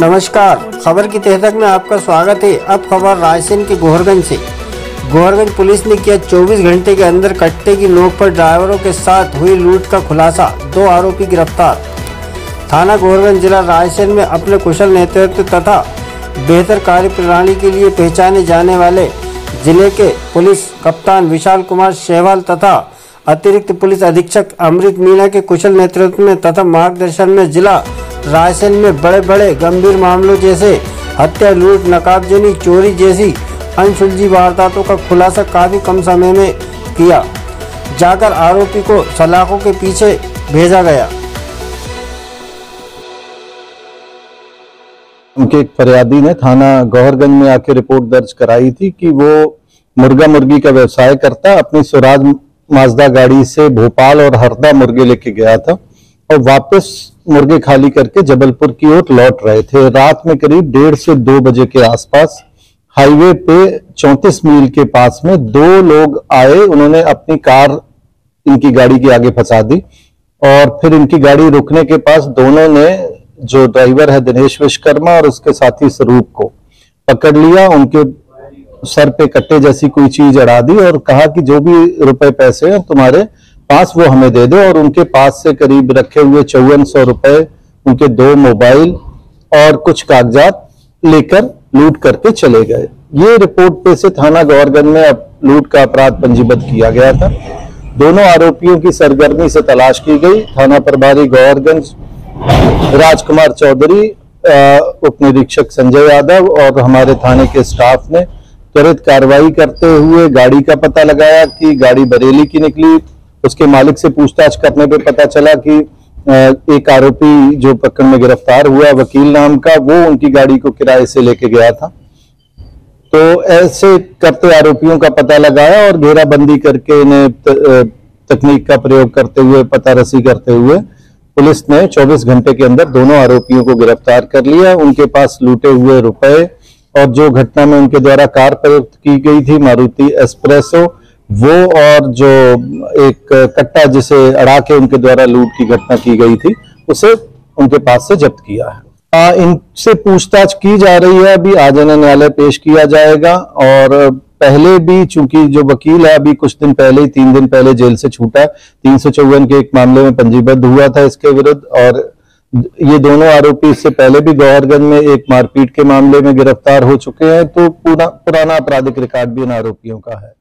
नमस्कार। खबर की तह तक में आपका स्वागत है। अब खबर रायसेन के गोहरगंज से। गोहरगंज पुलिस ने किया 24 घंटे के अंदर कट्टे की नोक पर ड्राइवरों के साथ हुई लूट का खुलासा। दो आरोपी गिरफ़्तार। थाना गोहरगंज जिला रायसेन में अपने कुशल नेतृत्व तथा बेहतर कार्य प्रणाली के लिए पहचाने जाने वाले ज़िले के पुलिस कप्तान विशाल कुमार शेहवाल तथा अतिरिक्त पुलिस अधीक्षक अमृत मीणा के कुशल नेतृत्व में तथा मार्गदर्शन में जिला रायसेन में बड़े बड़े गंभीर मामलों जैसे हत्या, लूट, नकाबजनी, चोरी जैसी अनसुलझी वारदातों का खुलासा काफ़ी कम समय में किया, जाकर आरोपी को सलाखों के पीछे भेजा गया। उनके एक फरियादी ने थाना गौहरगंज में आके रिपोर्ट दर्ज कराई थी कि वो मुर्गा मुर्गी का व्यवसाय करता, अपनी स्वराज माजदा गाड़ी से भोपाल और हरदा मुर्गे लेके गया था और वापस मुर्गे खाली करके जबलपुर की ओर लौट रहे थे। रात में करीब डेढ़ से दो बजे के आसपास हाईवे पे चौंतीस मील के पास में दो लोग आए। उन्होंने अपनी कार, इनकी गाड़ी के आगे फंसा दी और फिर इनकी गाड़ी रुकने के पास दोनों ने, जो ड्राइवर है दिनेश विश्वकर्मा और उसके साथी स्वरूप को पकड़ लिया। उनके सर पे कट्टे जैसी कोई चीज़ अड़ा दी और कहा कि जो भी रुपए पैसे हैं तुम्हारे पास वो हमें दे दो और उनके पास से करीब रखे हुए चौवन सौ रुपए उनके दो मोबाइल और कुछ कागजात लेकर लूट करके चले गए। ये रिपोर्ट पे से थाना गौरगंज में लूट का अपराध पंजीबद्ध किया गया था। दोनों आरोपियों की सरगर्मी से तलाश की गई। थाना प्रभारी गौरगंज राजकुमार चौधरी उप निरीक्षक संजय यादव और हमारे थाने के स्टाफ ने त्वरित कार्रवाई करते हुए गाड़ी का पता लगाया कि गाड़ी बरेली की निकली। उसके मालिक से पूछताछ करने पे पता चला कि एक आरोपी जो पकड़ में गिरफ़्तार हुआ वकील नाम का, वो उनकी गाड़ी को किराए से लेके गया था। तो ऐसे करते आरोपियों का पता लगाया और घेराबंदी करके इन्हें तकनीक का प्रयोग करते हुए पता रसी करते हुए, पुलिस ने 24 घंटे के अंदर दोनों आरोपियों को गिरफ़्तार कर लिया। उनके पास लूटे हुए रुपए और जो घटना में उनके द्वारा कार प्रयुक्त की गई थी, मारुति एस्प्रेसो वो और जो एक कट्टा जिसे अड़ा के उनके द्वारा लूट की घटना की गई थी, उसे उनके पास से जब्त किया है। इनसे पूछताछ की जा रही है, अभी आज इन्हें न्यायालय पेश किया जाएगा और पहले भी चूँकि जो वकील है, अभी कुछ दिन पहले ही, तीन दिन पहले जेल से छूटा तीन सौ चौवन के एक मामले में पंजीबद्ध हुआ था इसके विरुद्ध और ये दोनों आरोपी इससे पहले भी गौहरगंज में एक मारपीट के मामले में गिरफ़्तार हो चुके हैं तो पूरा, पुराना आपराधिक रिकॉर्ड भी इन आरोपियों का है।